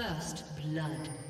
First blood.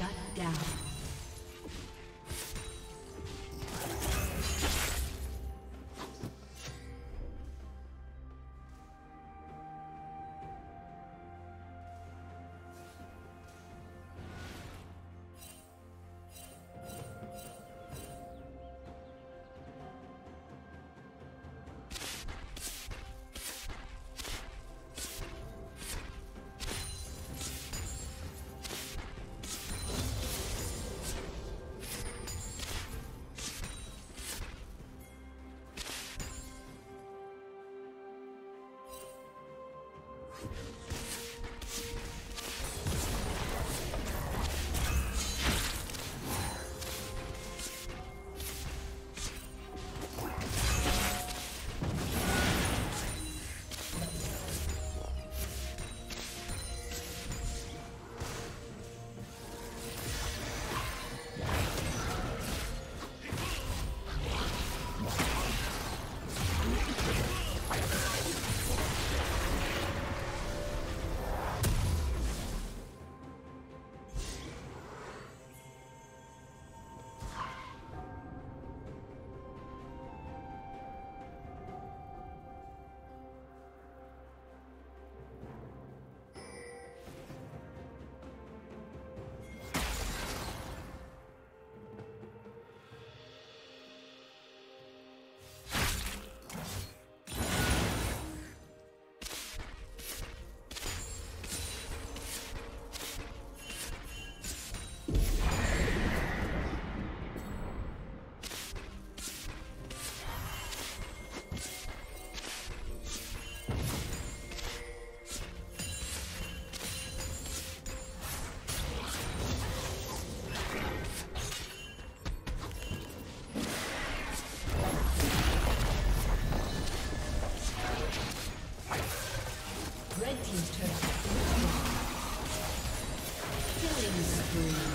Shut up. Three.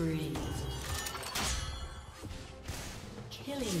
spree. Killing